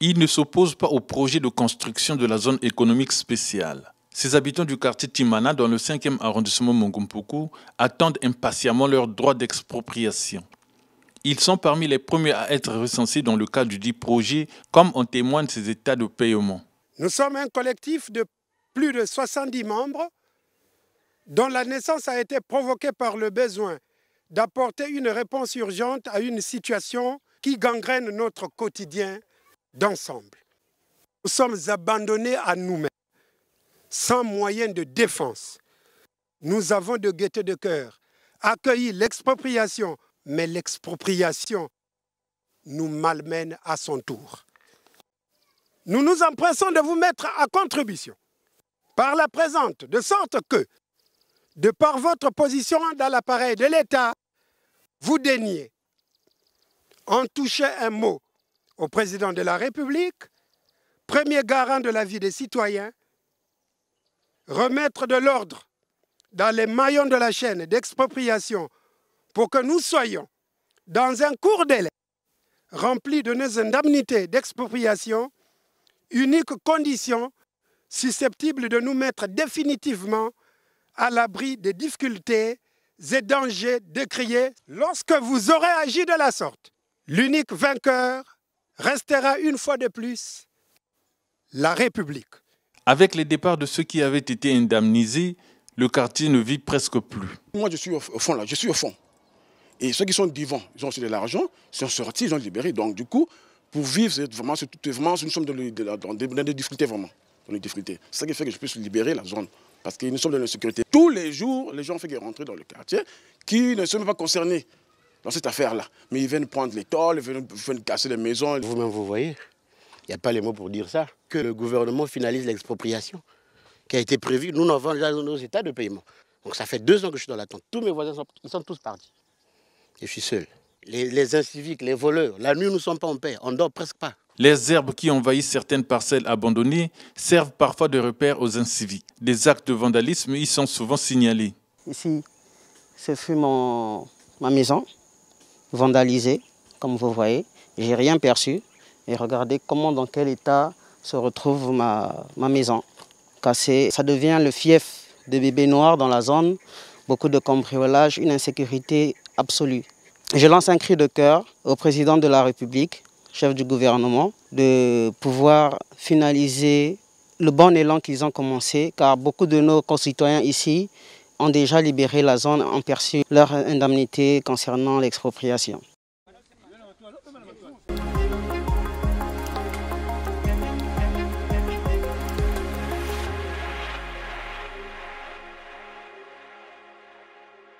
Il ne s'oppose pas au projet de construction de la zone économique spéciale. Ces habitants du quartier Timana, dans le 5e arrondissement Mongumpuku, attendent impatiemment leur droit d'expropriation. Ils sont parmi les premiers à être recensés dans le cadre du dit projet, comme en témoignent ces états de paiement. Nous sommes un collectif de plus de 70 membres dont la naissance a été provoquée par le besoin d'apporter une réponse urgente à une situation qui gangrène notre quotidien d'ensemble. Nous sommes abandonnés à nous-mêmes, sans moyens de défense. Nous avons de gaieté de cœur accueilli l'expropriation, mais l'expropriation nous malmène à son tour. Nous nous empressons de vous mettre à contribution par la présente, de sorte que, de par votre position dans l'appareil de l'État, vous daignez en toucher un mot au président de la République, premier garant de la vie des citoyens, remettre de l'ordre dans les maillons de la chaîne d'expropriation pour que nous soyons, dans un court délai, remplis de nos indemnités d'expropriation, unique condition susceptible de nous mettre définitivement à l'abri des difficultés et dangers décriés lorsque vous aurez agi de la sorte. L'unique vainqueur restera une fois de plus la République. Avec les départs de ceux qui avaient été indemnisés, le quartier ne vit presque plus. Moi, je suis au fond là, je suis au fond. Et ceux qui sont devant, ils ont aussi de l'argent, ils sont sortis, ils ont libéré. Donc, du coup, pour vivre, c'est vraiment, vraiment, nous sommes dans des difficultés vraiment. C'est ça qui fait que je puisse libérer la zone. Parce que nous sommes dans la sécurité. Tous les jours, les gens font rentrer dans le quartier qui ne sont même pas concernés dans cette affaire-là. Mais ils viennent prendre les tôles, ils viennent, casser les maisons. Vous-même, vous voyez, il n'y a pas les mots pour dire ça. Que le gouvernement finalise l'expropriation qui a été prévue. Nous, nous avons déjà nos états de paiement. Donc ça fait deux ans que je suis dans l'attente. Tous mes voisins sont, ils sont tous partis. Et je suis seul. Les, les inciviques, les voleurs, la nuit, nous ne sommes pas en paix. On ne dort presque pas. Les herbes qui envahissent certaines parcelles abandonnées servent parfois de repère aux inciviques. Des actes de vandalisme y sont souvent signalés. Ici, ce fut mon, ma maison, vandalisée, comme vous voyez. J'ai rien perçu. Et regardez comment, dans quel état se retrouve ma, ma maison. Cassée. Ça devient le fief de bébés noirs dans la zone. Beaucoup de cambriolage, une insécurité absolue. Je lance un cri de cœur au président de la République chef du gouvernement, de pouvoir finaliser le bon élan qu'ils ont commencé, car beaucoup de nos concitoyens ici ont déjà libéré la zone, ont perçu leur indemnité concernant l'expropriation.